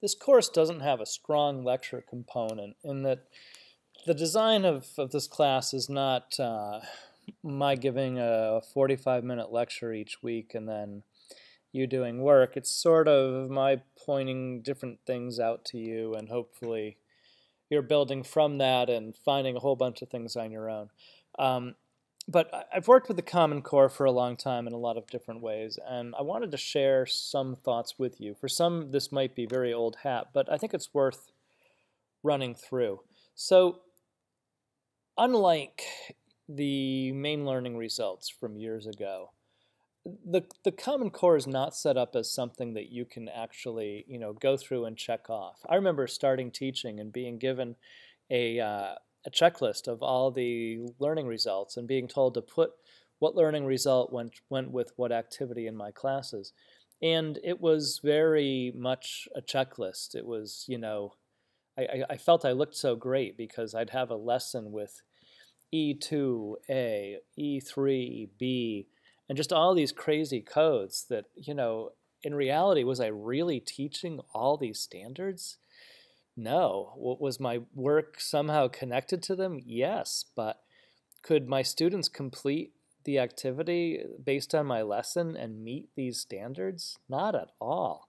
this course doesn't have a strong lecture component in that the design of, of this class is not uh, my giving a 45 minute lecture each week and then you doing work. It's sort of my pointing different things out to you and hopefully you're building from that and finding a whole bunch of things on your own. Um, but I've worked with the Common Core for a long time in a lot of different ways, and I wanted to share some thoughts with you. For some, this might be very old hat, but I think it's worth running through. So, unlike the Maine learning results from years ago, the the Common Core is not set up as something that you can actually you know go through and check off. I remember starting teaching and being given a uh, a checklist of all the learning results and being told to put what learning result went went with what activity in my classes, and it was very much a checklist. It was you know. I, I felt I looked so great because I'd have a lesson with E2A, E3B, and just all these crazy codes that, you know, in reality, was I really teaching all these standards? No. Was my work somehow connected to them? Yes. But could my students complete the activity based on my lesson and meet these standards? Not at all.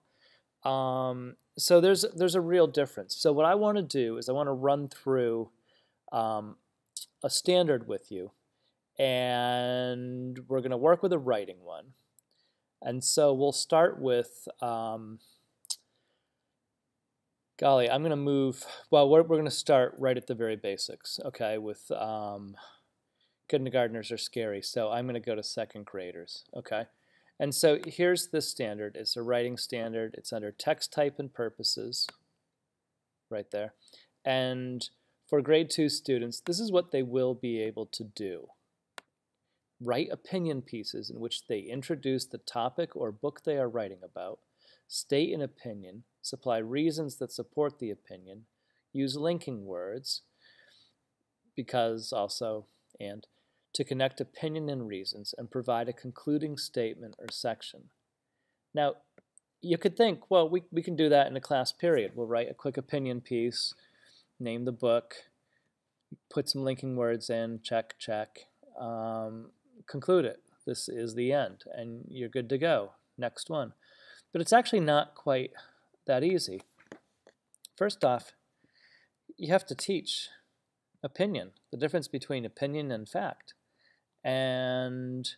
Um, so there's there's a real difference. So what I want to do is I want to run through um, a standard with you and we're going to work with a writing one. And so we'll start with, um, golly, I'm going to move, well, we're, we're going to start right at the very basics, okay, with um, kindergartners are scary. So I'm going to go to second graders, okay? And so here's the standard. It's a writing standard. It's under text type and purposes, right there. And for grade two students, this is what they will be able to do write opinion pieces in which they introduce the topic or book they are writing about, state an opinion, supply reasons that support the opinion, use linking words, because also, and, to connect opinion and reasons, and provide a concluding statement or section. Now, you could think, well, we, we can do that in a class period. We'll write a quick opinion piece, name the book, put some linking words in, check, check. Um, conclude it. This is the end, and you're good to go. Next one. But it's actually not quite that easy. First off, you have to teach opinion, the difference between opinion and fact. And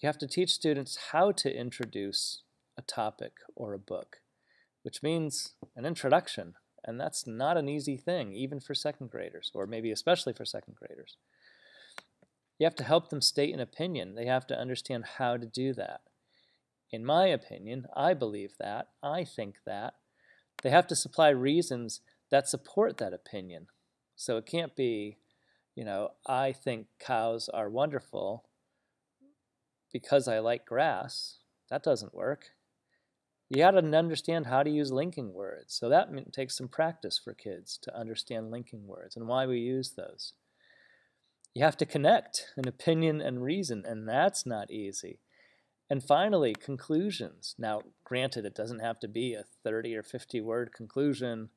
you have to teach students how to introduce a topic or a book, which means an introduction. And that's not an easy thing, even for second graders, or maybe especially for second graders. You have to help them state an opinion. They have to understand how to do that. In my opinion, I believe that, I think that. They have to supply reasons that support that opinion. So it can't be, you know, I think cows are wonderful because I like grass. That doesn't work. You got to understand how to use linking words. So that takes some practice for kids to understand linking words and why we use those you have to connect an opinion and reason, and that's not easy. And finally, conclusions. Now, granted, it doesn't have to be a 30 or 50 word conclusion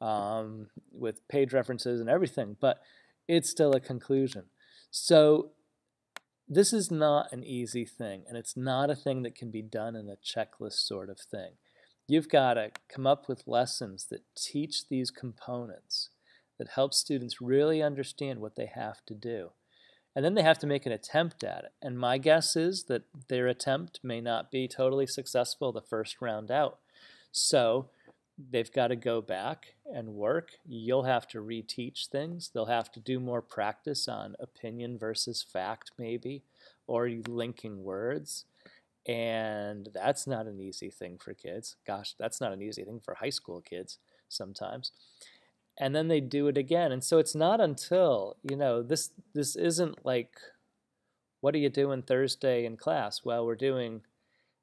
um, with page references and everything, but it's still a conclusion. So, this is not an easy thing, and it's not a thing that can be done in a checklist sort of thing. You've got to come up with lessons that teach these components that help students really understand what they have to do. And then they have to make an attempt at it. And my guess is that their attempt may not be totally successful the first round out. So they've got to go back and work. You'll have to reteach things. They'll have to do more practice on opinion versus fact, maybe, or linking words. And that's not an easy thing for kids. Gosh, that's not an easy thing for high school kids sometimes and then they do it again. And so it's not until, you know, this this isn't like what are you doing Thursday in class? Well, we're doing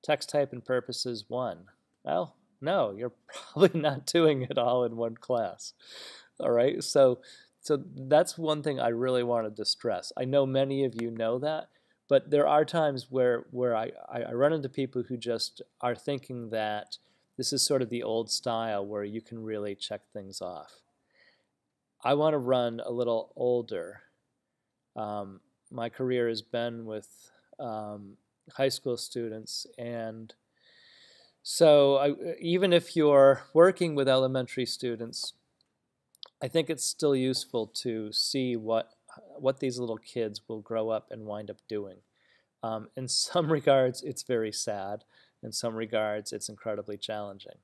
text type and purposes 1. Well, no, you're probably not doing it all in one class. All right? So so that's one thing I really wanted to stress. I know many of you know that, but there are times where where I, I run into people who just are thinking that This is sort of the old style where you can really check things off. I want to run a little older. Um, my career has been with um, high school students, and so I, even if you're working with elementary students, I think it's still useful to see what what these little kids will grow up and wind up doing. Um, in some regards, it's very sad. In some regards, it's incredibly challenging.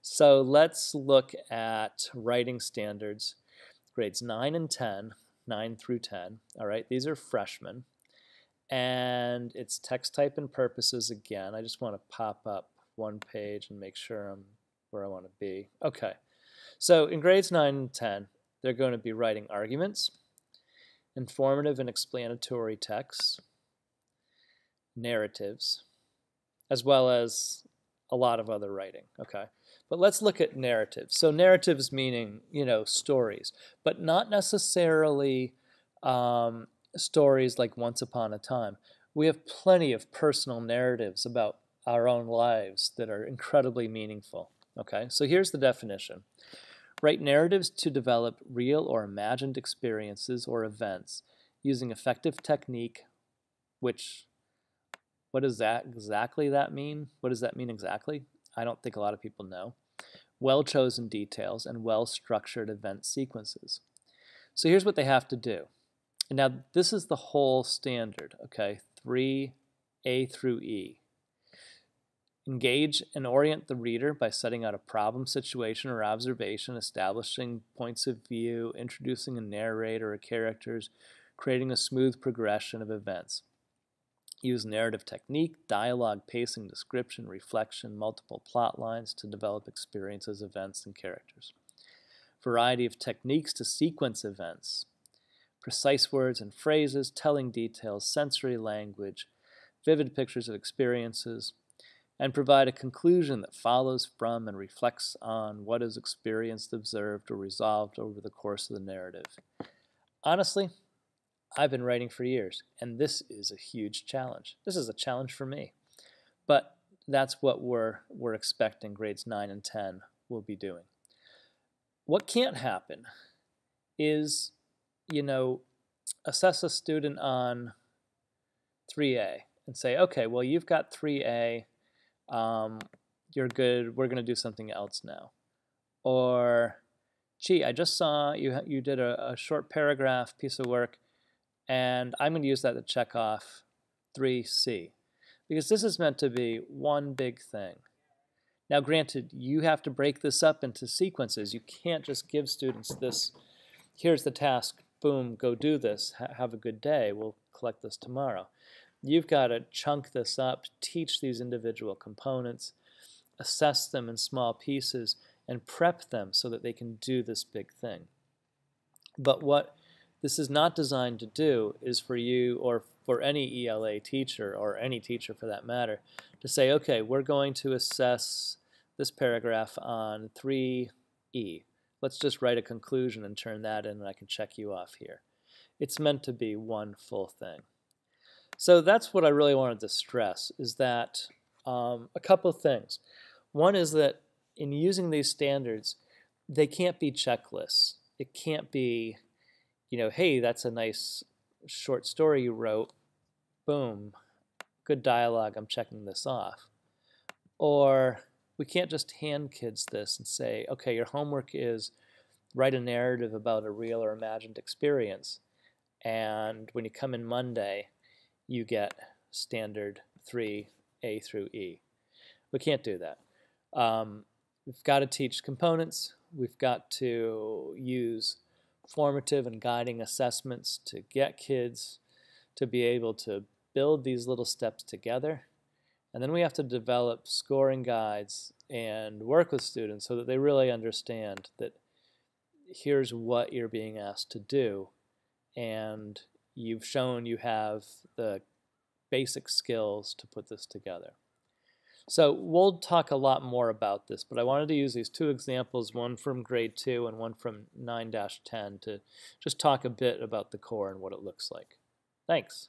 So let's look at writing standards grades 9 and 10, 9 through 10. All right, these are freshmen. And it's text type and purposes again. I just want to pop up one page and make sure I'm where I want to be. Okay, so in grades 9 and 10, they're going to be writing arguments, informative and explanatory texts, narratives, as well as a lot of other writing. Okay. But let's look at narratives. So narratives meaning, you know, stories, but not necessarily um, stories like Once Upon a Time. We have plenty of personal narratives about our own lives that are incredibly meaningful. Okay, so here's the definition. Write narratives to develop real or imagined experiences or events using effective technique, which, what does that exactly that mean? What does that mean exactly? I don't think a lot of people know, well chosen details, and well structured event sequences. So here's what they have to do. And now this is the whole standard, okay? 3A through E. Engage and orient the reader by setting out a problem, situation, or observation, establishing points of view, introducing a narrator or characters, creating a smooth progression of events. Use narrative technique, dialogue, pacing, description, reflection, multiple plot lines to develop experiences, events, and characters. Variety of techniques to sequence events. Precise words and phrases, telling details, sensory language, vivid pictures of experiences, and provide a conclusion that follows from and reflects on what is experienced, observed, or resolved over the course of the narrative. Honestly, I've been writing for years, and this is a huge challenge. This is a challenge for me. But that's what we're, we're expecting grades 9 and 10 will be doing. What can't happen is, you know, assess a student on 3A and say, okay, well, you've got 3A, um, you're good, we're going to do something else now. Or, gee, I just saw you, you did a, a short paragraph piece of work and I'm going to use that to check off 3C because this is meant to be one big thing. Now granted, you have to break this up into sequences. You can't just give students this, here's the task, boom, go do this, ha have a good day, we'll collect this tomorrow. You've got to chunk this up, teach these individual components, assess them in small pieces, and prep them so that they can do this big thing. But what this is not designed to do is for you or for any ELA teacher or any teacher for that matter to say, okay, we're going to assess this paragraph on 3E. Let's just write a conclusion and turn that in and I can check you off here. It's meant to be one full thing. So that's what I really wanted to stress is that um, a couple of things. One is that in using these standards, they can't be checklists. It can't be you know, hey, that's a nice short story you wrote. Boom, good dialogue, I'm checking this off. Or we can't just hand kids this and say, okay, your homework is write a narrative about a real or imagined experience. And when you come in Monday, you get standard 3, A through E. We can't do that. Um, we've got to teach components. We've got to use formative and guiding assessments to get kids to be able to build these little steps together. And then we have to develop scoring guides and work with students so that they really understand that here's what you're being asked to do. And you've shown you have the basic skills to put this together. So we'll talk a lot more about this, but I wanted to use these two examples, one from grade 2 and one from 9-10, to just talk a bit about the core and what it looks like. Thanks.